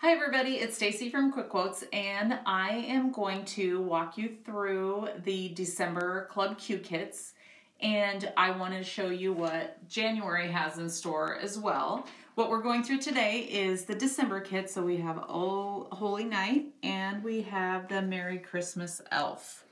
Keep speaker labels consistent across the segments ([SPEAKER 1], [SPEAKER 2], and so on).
[SPEAKER 1] Hi everybody, it's Stacy from Quick Quotes and I am going to walk you through the December Club Q kits and I want to show you what January has in store as well. What we're going through today is the December kit, so we have Oh Holy Night and we have the Merry Christmas Elf.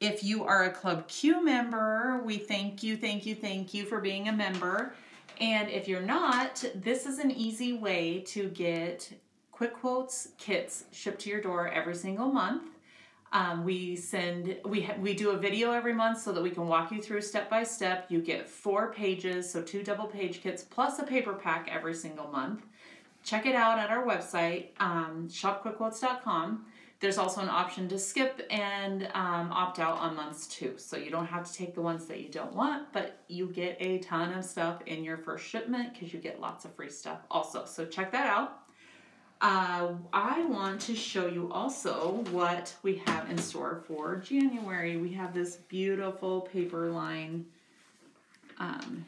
[SPEAKER 1] If you are a Club Q member, we thank you, thank you, thank you for being a member. And if you're not, this is an easy way to get Quick Quotes kits shipped to your door every single month. Um, we send we we do a video every month so that we can walk you through step by step. You get four pages, so two double page kits plus a paper pack every single month. Check it out at our website, um, shopquickquotes.com. There's also an option to skip and um, opt out on months too. So you don't have to take the ones that you don't want, but you get a ton of stuff in your first shipment because you get lots of free stuff also. So check that out. Uh, I want to show you also what we have in store for January. We have this beautiful Paperline um,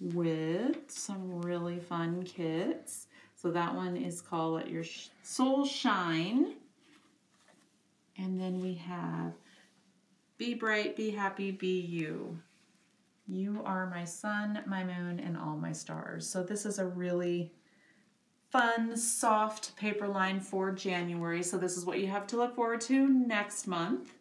[SPEAKER 1] with some really fun kits. So that one is called Let Your Soul Shine. And then we have Be Bright, Be Happy, Be You. You are my sun, my moon, and all my stars. So this is a really fun, soft paper line for January. So this is what you have to look forward to next month.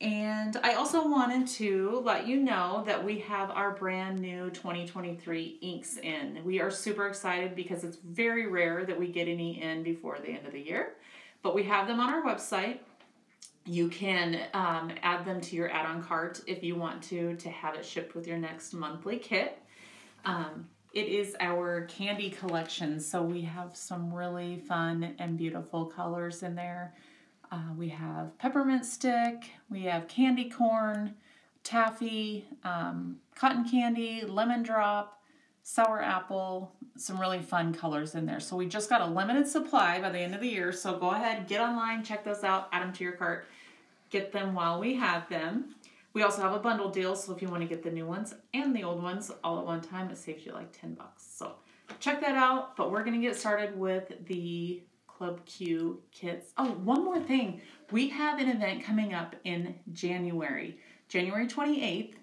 [SPEAKER 1] And I also wanted to let you know that we have our brand new 2023 inks in. We are super excited because it's very rare that we get any in before the end of the year, but we have them on our website. You can um, add them to your add-on cart if you want to, to have it shipped with your next monthly kit. Um, it is our candy collection, so we have some really fun and beautiful colors in there. Uh, we have peppermint stick, we have candy corn, taffy, um, cotton candy, lemon drop, sour apple, some really fun colors in there. So we just got a limited supply by the end of the year. So go ahead, get online, check those out, add them to your cart, get them while we have them. We also have a bundle deal, so if you want to get the new ones and the old ones all at one time, it saves you like 10 bucks. So check that out, but we're going to get started with the Club Q kits. Oh, one more thing. We have an event coming up in January, January 28th.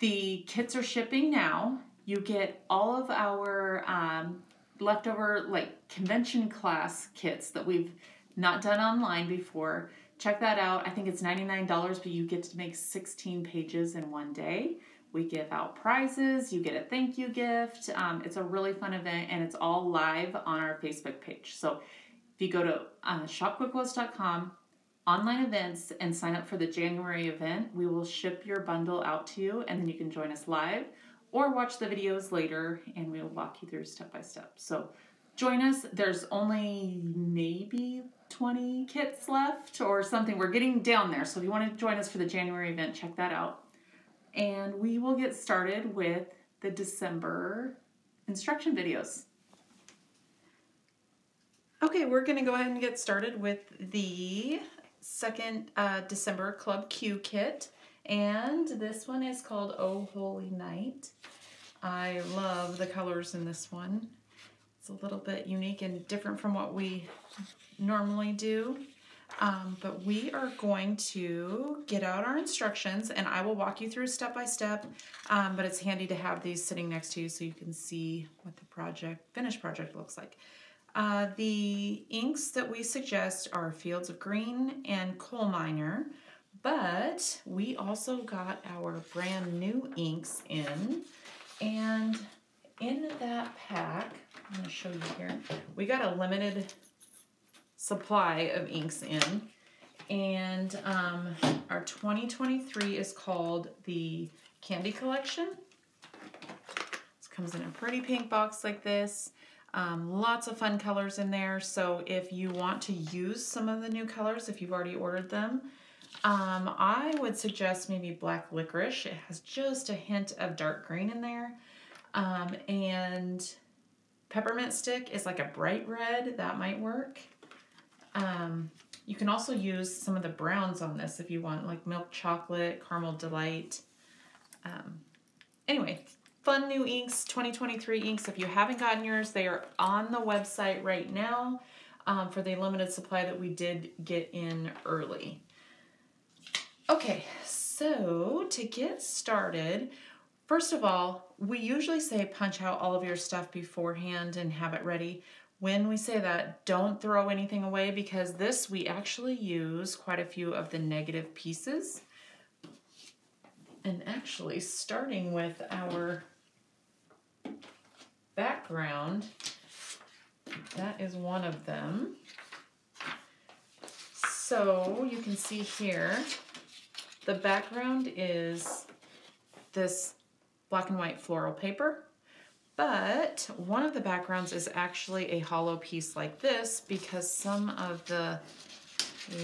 [SPEAKER 1] The kits are shipping now. You get all of our um, leftover like convention class kits that we've not done online before. Check that out. I think it's $99, but you get to make 16 pages in one day. We give out prizes, you get a thank you gift. Um, it's a really fun event and it's all live on our Facebook page. So if you go to uh, online events, and sign up for the January event, we will ship your bundle out to you and then you can join us live or watch the videos later and we'll walk you through step by step. So join us. There's only maybe 20 kits left or something. We're getting down there. So if you want to join us for the January event, check that out. And we will get started with the December instruction videos. Okay, we're going to go ahead and get started with the second uh, December Club Q kit. And this one is called Oh Holy Night. I love the colors in this one. It's a little bit unique and different from what we normally do. Um, but we are going to get out our instructions and I will walk you through step by step. Um, but it's handy to have these sitting next to you so you can see what the project, finished project looks like. Uh, the inks that we suggest are Fields of Green and Coal Miner, but we also got our brand new inks in, and in that pack, I'm to show you here, we got a limited supply of inks in, and um, our 2023 is called the Candy Collection. This comes in a pretty pink box like this. Um, lots of fun colors in there. So if you want to use some of the new colors, if you've already ordered them, um, I would suggest maybe black licorice. It has just a hint of dark green in there. Um, and peppermint stick is like a bright red. That might work. Um, you can also use some of the browns on this if you want, like milk chocolate, caramel delight. Um, anyway, fun new inks, 2023 inks. If you haven't gotten yours, they are on the website right now um, for the limited supply that we did get in early. Okay, so to get started, first of all, we usually say punch out all of your stuff beforehand and have it ready. When we say that, don't throw anything away because this we actually use quite a few of the negative pieces. And actually, starting with our background, that is one of them. So you can see here, the background is this black and white floral paper, but one of the backgrounds is actually a hollow piece like this because some of the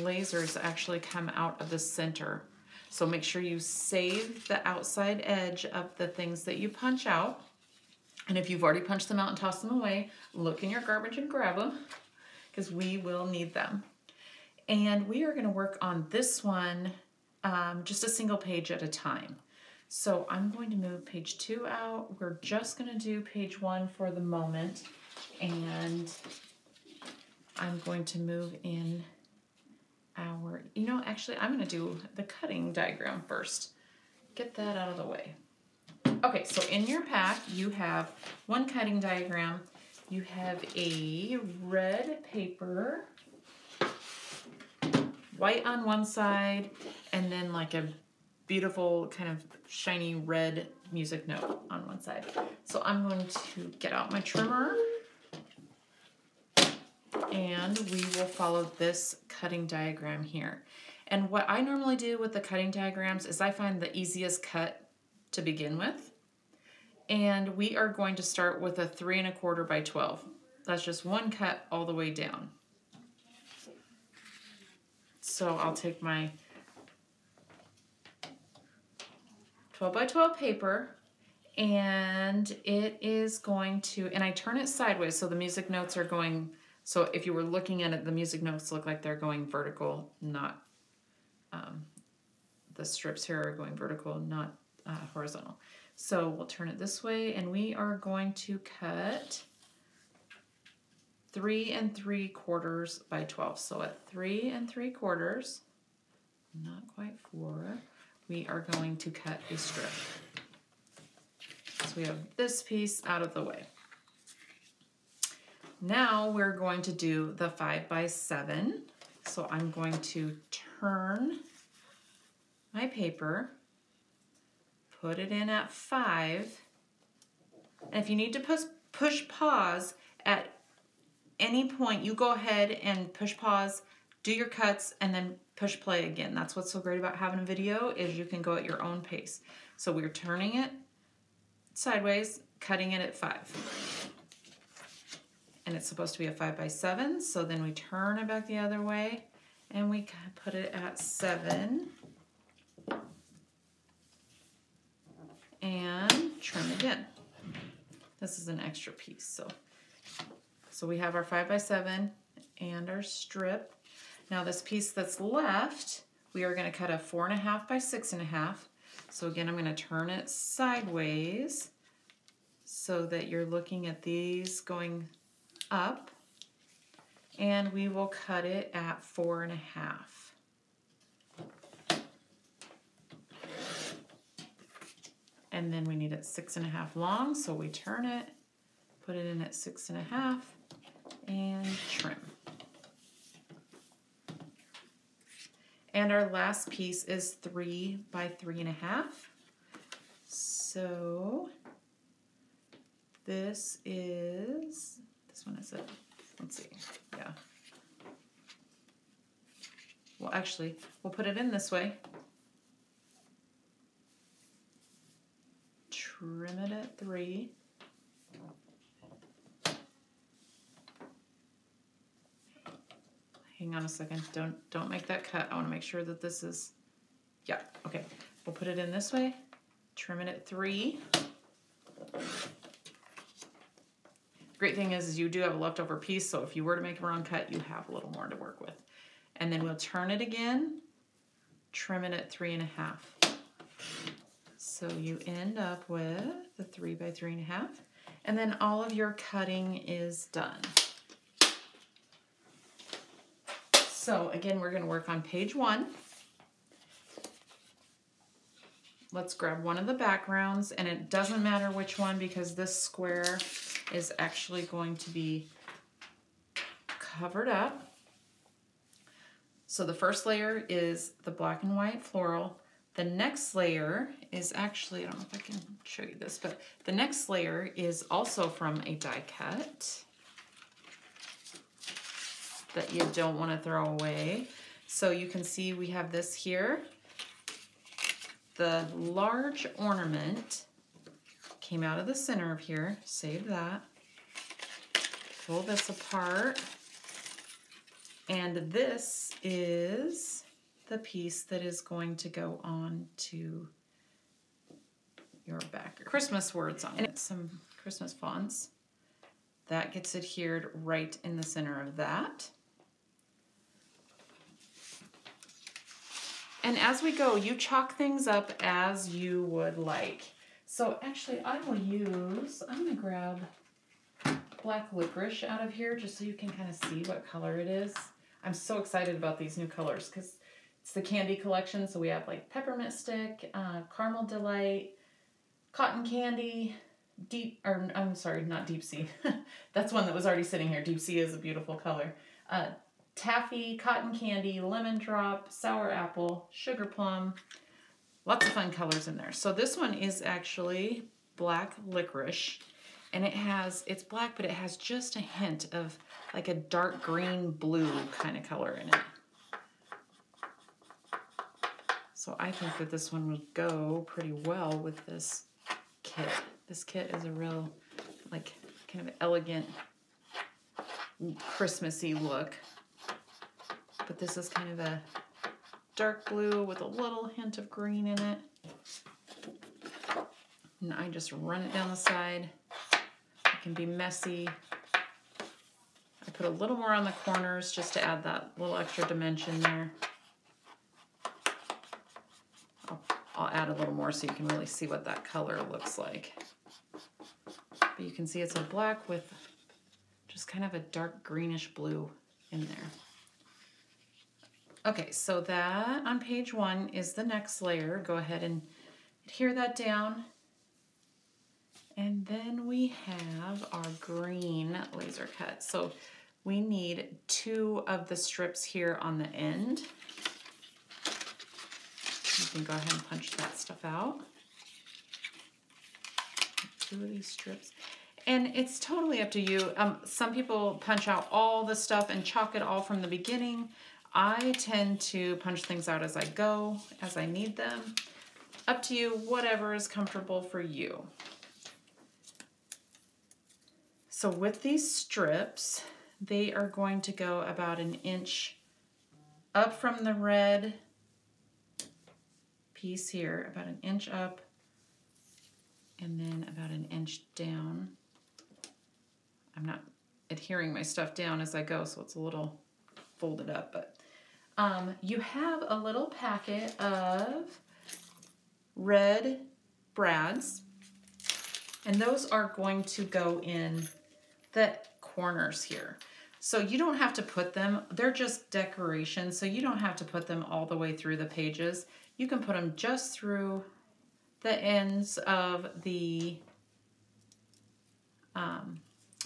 [SPEAKER 1] lasers actually come out of the center. So make sure you save the outside edge of the things that you punch out and if you've already punched them out and tossed them away, look in your garbage and grab them because we will need them. And we are going to work on this one um, just a single page at a time. So I'm going to move page two out. We're just going to do page one for the moment. And I'm going to move in our, you know, actually I'm going to do the cutting diagram first. Get that out of the way. Okay, so in your pack, you have one cutting diagram. You have a red paper, white on one side, and then like a beautiful kind of shiny red music note on one side. So I'm going to get out my trimmer and we will follow this cutting diagram here. And what I normally do with the cutting diagrams is I find the easiest cut to begin with. And we are going to start with a three and a quarter by 12. That's just one cut all the way down. So I'll take my 12 by 12 paper and it is going to, and I turn it sideways so the music notes are going, so if you were looking at it, the music notes look like they're going vertical, not, um, the strips here are going vertical, not uh, horizontal. So we'll turn it this way and we are going to cut three and three quarters by 12. So at three and three quarters, not quite four, we are going to cut a strip. So we have this piece out of the way. Now we're going to do the five by seven. So I'm going to turn my paper put it in at five. And if you need to push, push pause at any point, you go ahead and push pause, do your cuts, and then push play again. That's what's so great about having a video is you can go at your own pace. So we're turning it sideways, cutting it at five. And it's supposed to be a five by seven, so then we turn it back the other way and we put it at seven. and trim again. This is an extra piece, so so we have our five by seven and our strip. Now this piece that's left, we are gonna cut a four and a half by six and a half. So again, I'm gonna turn it sideways so that you're looking at these going up and we will cut it at four and a half. And then we need it six and a half long, so we turn it, put it in at six and a half, and trim. And our last piece is three by three and a half. So this is, this one is it, let's see, yeah. Well, actually, we'll put it in this way trim it at three. Hang on a second, don't, don't make that cut. I wanna make sure that this is, yeah, okay. We'll put it in this way, trim it at three. Great thing is, is you do have a leftover piece, so if you were to make a wrong cut, you have a little more to work with. And then we'll turn it again, trim it at three and a half. So you end up with the three by three and a half. And then all of your cutting is done. So again, we're gonna work on page one. Let's grab one of the backgrounds and it doesn't matter which one because this square is actually going to be covered up. So the first layer is the black and white floral. The next layer is actually, I don't know if I can show you this, but the next layer is also from a die cut that you don't want to throw away. So you can see we have this here. The large ornament came out of the center of here. Save that. Pull this apart. And this is the piece that is going to go on to your back. Christmas words on it, some Christmas fonts. That gets adhered right in the center of that. And as we go, you chalk things up as you would like. So actually I will use, I'm gonna grab black licorice out of here just so you can kind of see what color it is. I'm so excited about these new colors because it's the candy collection. So we have like peppermint stick, uh, caramel delight, cotton candy, deep, or I'm sorry, not deep sea. That's one that was already sitting here. Deep sea is a beautiful color. Uh, taffy, cotton candy, lemon drop, sour apple, sugar plum. Lots of fun colors in there. So this one is actually black licorice and it has, it's black, but it has just a hint of like a dark green blue kind of color in it. So I think that this one would go pretty well with this kit. This kit is a real, like, kind of elegant, Christmassy look. But this is kind of a dark blue with a little hint of green in it. And I just run it down the side. It can be messy. I put a little more on the corners just to add that little extra dimension there. I'll, add a little more so you can really see what that color looks like. But you can see it's a black with just kind of a dark greenish blue in there. Okay, so that on page one is the next layer. Go ahead and adhere that down. And then we have our green laser cut. So we need two of the strips here on the end. You can go ahead and punch that stuff out. Two of these strips. And it's totally up to you. Um, some people punch out all the stuff and chalk it all from the beginning. I tend to punch things out as I go, as I need them. Up to you, whatever is comfortable for you. So with these strips, they are going to go about an inch up from the red piece here, about an inch up, and then about an inch down. I'm not adhering my stuff down as I go, so it's a little folded up, but um, you have a little packet of red brads, and those are going to go in the corners here. So you don't have to put them, they're just decoration, so you don't have to put them all the way through the pages. You can put them just through the ends of the um,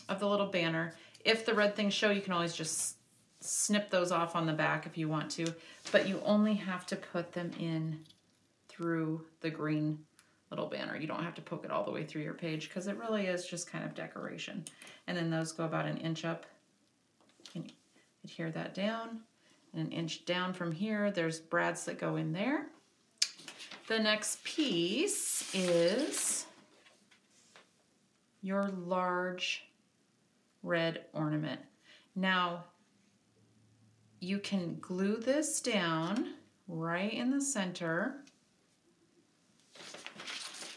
[SPEAKER 1] of the little banner. If the red things show, you can always just snip those off on the back if you want to, but you only have to put them in through the green little banner. You don't have to poke it all the way through your page because it really is just kind of decoration. And then those go about an inch up. Can adhere that down. And an inch down from here, there's brads that go in there. The next piece is your large red ornament. Now, you can glue this down right in the center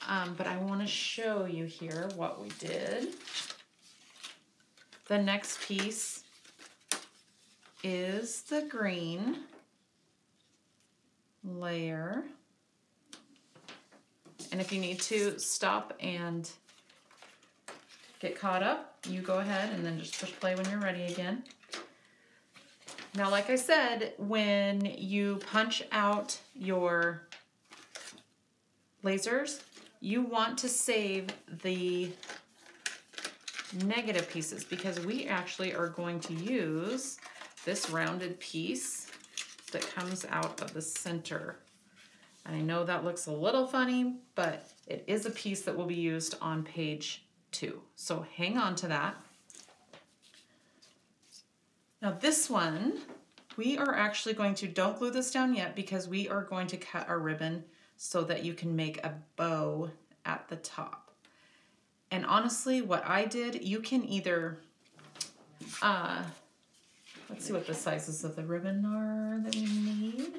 [SPEAKER 1] um, but I want to show you here what we did. The next piece is the green layer. And if you need to stop and get caught up, you go ahead and then just push play when you're ready again. Now, like I said, when you punch out your lasers, you want to save the negative pieces because we actually are going to use this rounded piece that comes out of the center. And I know that looks a little funny, but it is a piece that will be used on page two. So hang on to that. Now this one, we are actually going to, don't glue this down yet because we are going to cut our ribbon so that you can make a bow at the top. And honestly, what I did, you can either, uh, let's see what the sizes of the ribbon are that we need.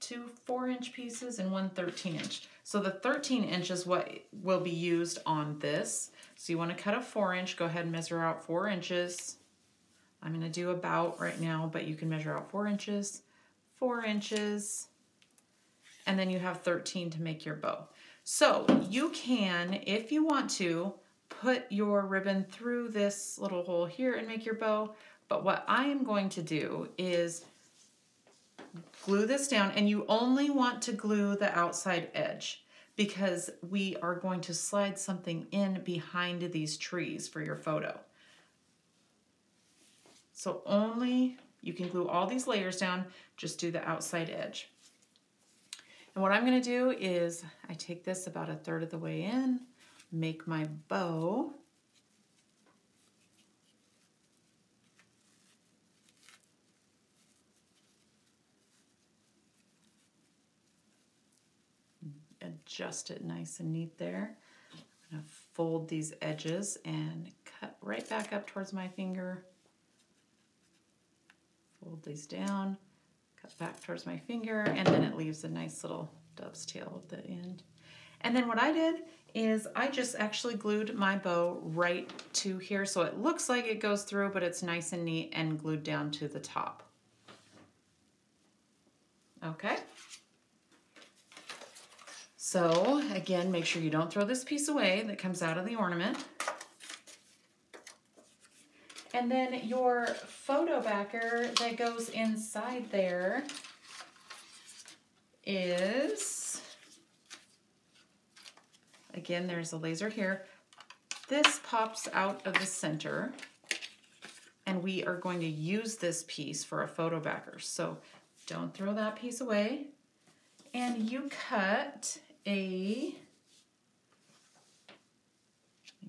[SPEAKER 1] Two four inch pieces and one 13 inch. So the 13 inch is what will be used on this. So you wanna cut a four inch, go ahead and measure out four inches. I'm gonna do about right now, but you can measure out four inches, four inches, and then you have 13 to make your bow. So you can, if you want to, put your ribbon through this little hole here and make your bow. But what I am going to do is glue this down and you only want to glue the outside edge because we are going to slide something in behind these trees for your photo. So only, you can glue all these layers down, just do the outside edge. And what I'm gonna do is I take this about a third of the way in, make my bow. Adjust it nice and neat there. I'm gonna fold these edges and cut right back up towards my finger. Fold these down cut back towards my finger, and then it leaves a nice little dove's tail at the end. And then what I did is I just actually glued my bow right to here so it looks like it goes through, but it's nice and neat and glued down to the top. Okay. So again, make sure you don't throw this piece away that comes out of the ornament. And then your photo backer that goes inside there is, again, there's a laser here. This pops out of the center and we are going to use this piece for a photo backer. So don't throw that piece away. And you cut a,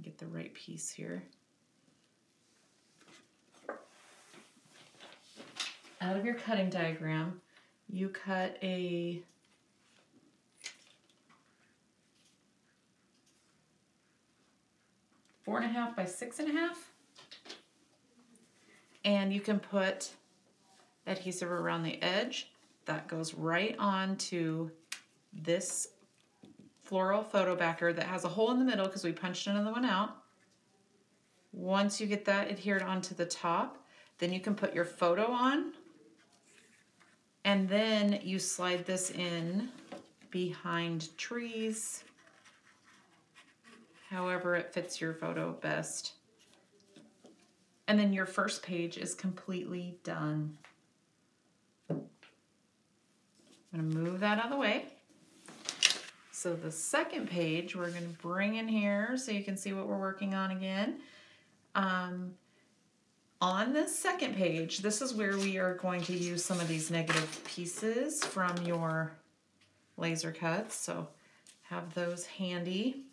[SPEAKER 1] get the right piece here. out of your cutting diagram, you cut a four and a half by six and a half. And you can put adhesive around the edge. That goes right on to this floral photo backer that has a hole in the middle because we punched another one out. Once you get that adhered onto the top, then you can put your photo on and then you slide this in behind trees, however it fits your photo best. And then your first page is completely done. I'm gonna move that out of the way. So the second page, we're gonna bring in here so you can see what we're working on again. Um, on the second page, this is where we are going to use some of these negative pieces from your laser cuts. So have those handy.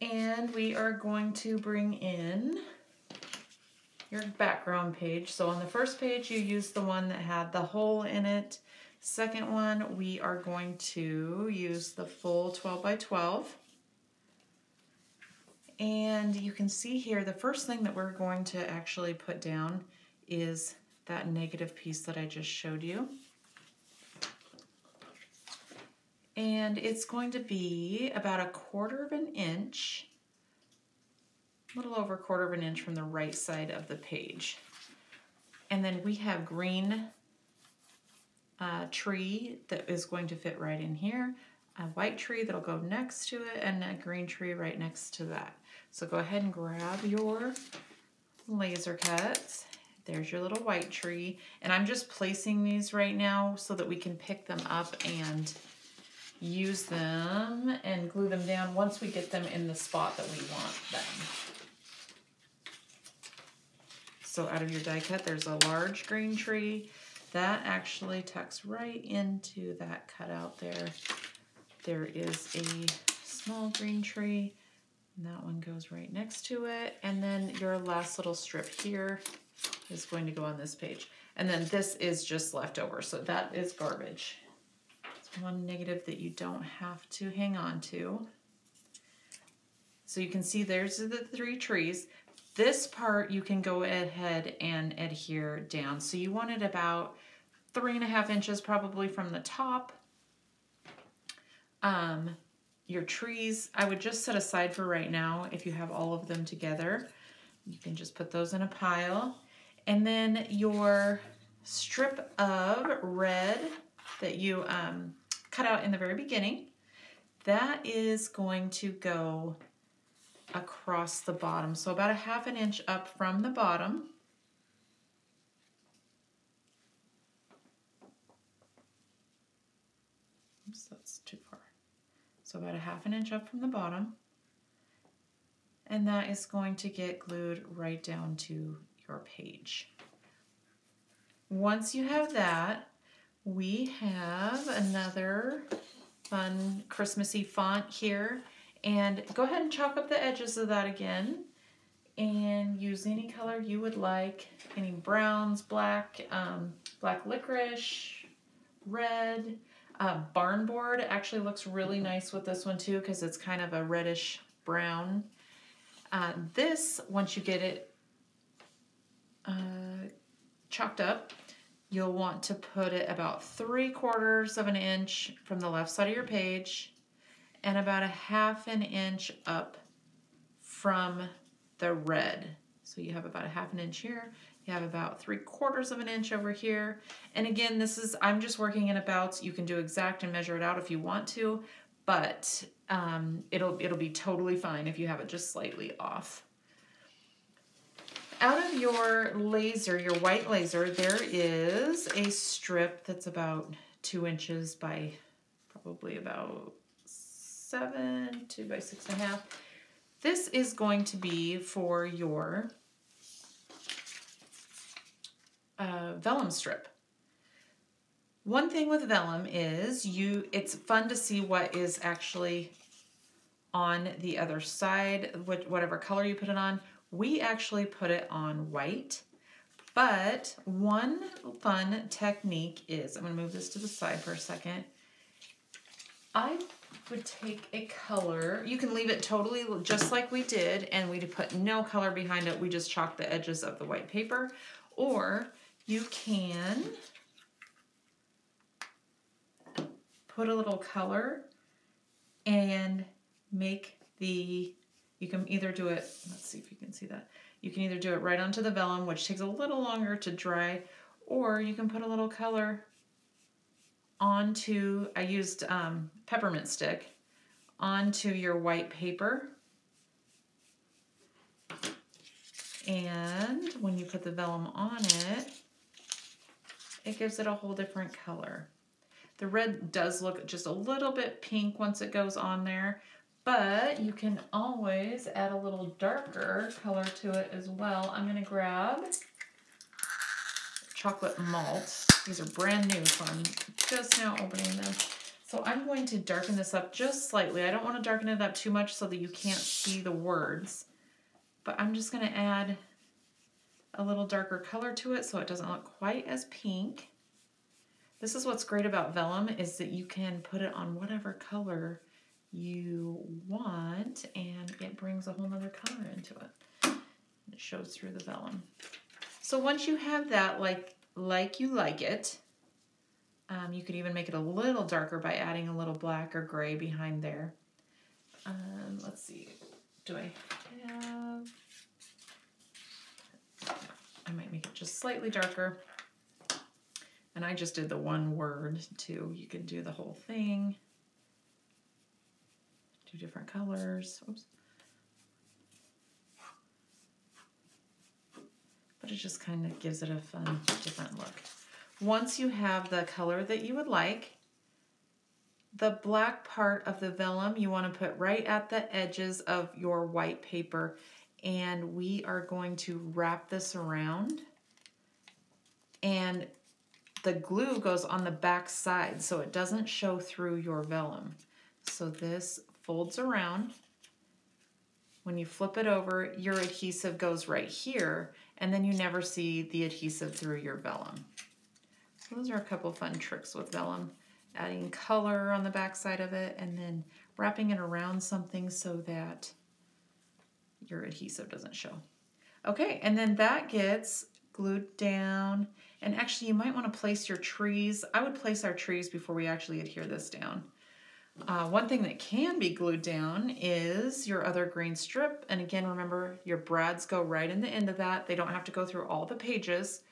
[SPEAKER 1] And we are going to bring in your background page. So on the first page, you use the one that had the hole in it. Second one, we are going to use the full 12 by 12. And you can see here, the first thing that we're going to actually put down is that negative piece that I just showed you. And it's going to be about a quarter of an inch, a little over a quarter of an inch from the right side of the page. And then we have green uh, tree that is going to fit right in here. a white tree that'll go next to it and a green tree right next to that. So go ahead and grab your laser cuts. There's your little white tree. And I'm just placing these right now so that we can pick them up and use them and glue them down once we get them in the spot that we want them. So out of your die cut, there's a large green tree. That actually tucks right into that cutout there. There is a small green tree. And that one goes right next to it. And then your last little strip here is going to go on this page. And then this is just leftover, so that is garbage. It's one negative that you don't have to hang on to. So you can see there's the three trees. This part you can go ahead and adhere down. So you want it about three and a half inches probably from the top. Um, your trees, I would just set aside for right now if you have all of them together. You can just put those in a pile. And then your strip of red that you um, cut out in the very beginning, that is going to go across the bottom. So about a half an inch up from the bottom. Oops, that's too far. So about a half an inch up from the bottom. And that is going to get glued right down to your page. Once you have that, we have another fun Christmassy font here. And go ahead and chalk up the edges of that again and use any color you would like. Any browns, black, um, black licorice, red. Uh, barn board actually looks really nice with this one too because it's kind of a reddish brown. Uh, this, once you get it uh, chalked up, you'll want to put it about three quarters of an inch from the left side of your page and about a half an inch up from the red. So you have about a half an inch here, you have about three quarters of an inch over here. And again, this is, I'm just working in abouts. You can do exact and measure it out if you want to, but um, it'll, it'll be totally fine if you have it just slightly off. Out of your laser, your white laser, there is a strip that's about two inches by probably about seven, two by six and a half. This is going to be for your uh, vellum strip. One thing with vellum is you it's fun to see what is actually on the other side, whatever color you put it on. We actually put it on white, but one fun technique is, I'm gonna move this to the side for a second. I would take a color, you can leave it totally just like we did, and we put no color behind it, we just chalk the edges of the white paper, or you can put a little color and make the, you can either do it, let's see if you can see that. You can either do it right onto the vellum, which takes a little longer to dry, or you can put a little color onto, I used um, peppermint stick, onto your white paper. And when you put the vellum on it, it gives it a whole different color. The red does look just a little bit pink once it goes on there, but you can always add a little darker color to it as well. I'm gonna grab chocolate malt. These are brand new, so I'm just now opening them. So I'm going to darken this up just slightly. I don't want to darken it up too much so that you can't see the words, but I'm just gonna add a little darker color to it so it doesn't look quite as pink. This is what's great about vellum is that you can put it on whatever color you want and it brings a whole nother color into it. It shows through the vellum. So once you have that like, like you like it, um, you could even make it a little darker by adding a little black or gray behind there. Um, let's see, do I have, I might make it just slightly darker. And I just did the one word too. You can do the whole thing. two different colors. Oops. But it just kind of gives it a fun, different look. Once you have the color that you would like, the black part of the vellum you want to put right at the edges of your white paper and we are going to wrap this around and the glue goes on the back side so it doesn't show through your vellum. So this folds around. When you flip it over, your adhesive goes right here and then you never see the adhesive through your vellum. So those are a couple fun tricks with vellum adding color on the back side of it, and then wrapping it around something so that your adhesive doesn't show. Okay, and then that gets glued down. And actually, you might want to place your trees. I would place our trees before we actually adhere this down. Uh, one thing that can be glued down is your other green strip. And again, remember your brads go right in the end of that. They don't have to go through all the pages,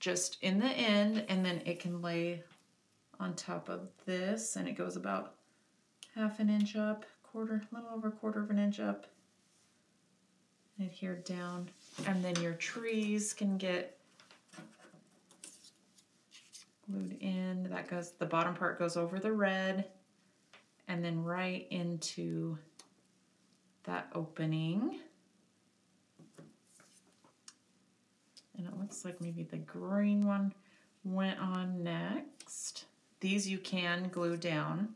[SPEAKER 1] just in the end, and then it can lay on top of this and it goes about half an inch up, quarter, a little over a quarter of an inch up, and adhere down. And then your trees can get glued in. That goes, the bottom part goes over the red and then right into that opening. And it looks like maybe the green one went on next. These you can glue down.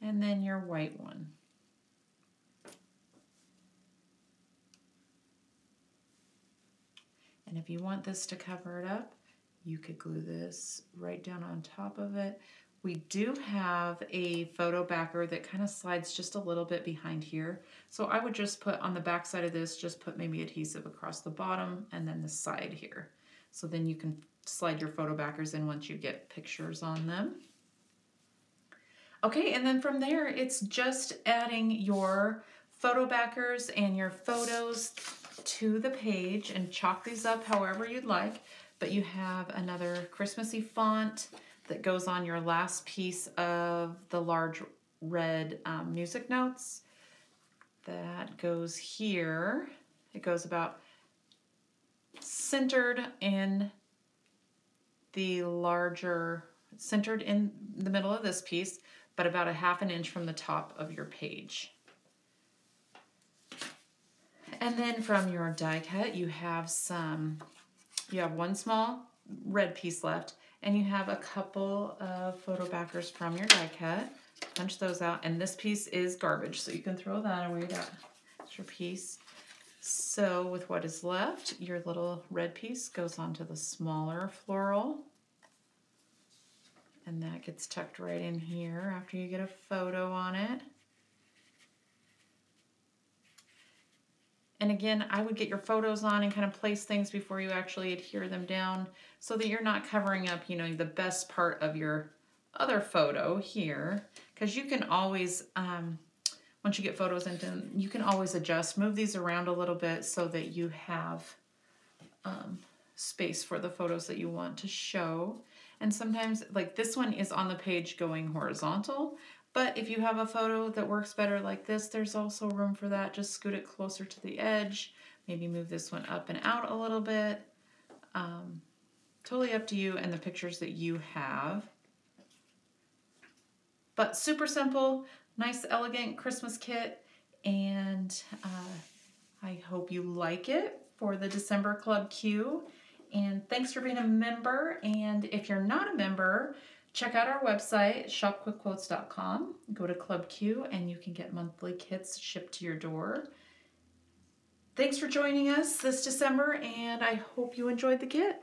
[SPEAKER 1] And then your white one. And if you want this to cover it up, you could glue this right down on top of it. We do have a photo backer that kind of slides just a little bit behind here. So I would just put on the back side of this, just put maybe adhesive across the bottom and then the side here. So then you can slide your photo backers in once you get pictures on them. Okay, and then from there, it's just adding your photo backers and your photos to the page and chalk these up however you'd like. But you have another Christmassy font that goes on your last piece of the large red um, music notes. That goes here. It goes about centered in the larger, centered in the middle of this piece, but about a half an inch from the top of your page. And then from your die cut, you have some, you have one small red piece left, and you have a couple of photo backers from your die cut. Punch those out, and this piece is garbage, so you can throw that away, That's your piece. So with what is left, your little red piece goes onto the smaller floral. And that gets tucked right in here after you get a photo on it. And again, I would get your photos on and kind of place things before you actually adhere them down so that you're not covering up, you know, the best part of your other photo here. Because you can always, um, once you get photos into you can always adjust, move these around a little bit so that you have um, space for the photos that you want to show. And sometimes, like this one is on the page going horizontal, but if you have a photo that works better like this, there's also room for that. Just scoot it closer to the edge. Maybe move this one up and out a little bit. Um, totally up to you and the pictures that you have. But super simple, nice, elegant Christmas kit. And uh, I hope you like it for the December Club Q. And thanks for being a member. And if you're not a member, check out our website, shopquickquotes.com. Go to Club Q and you can get monthly kits shipped to your door. Thanks for joining us this December, and I hope you enjoyed the kit.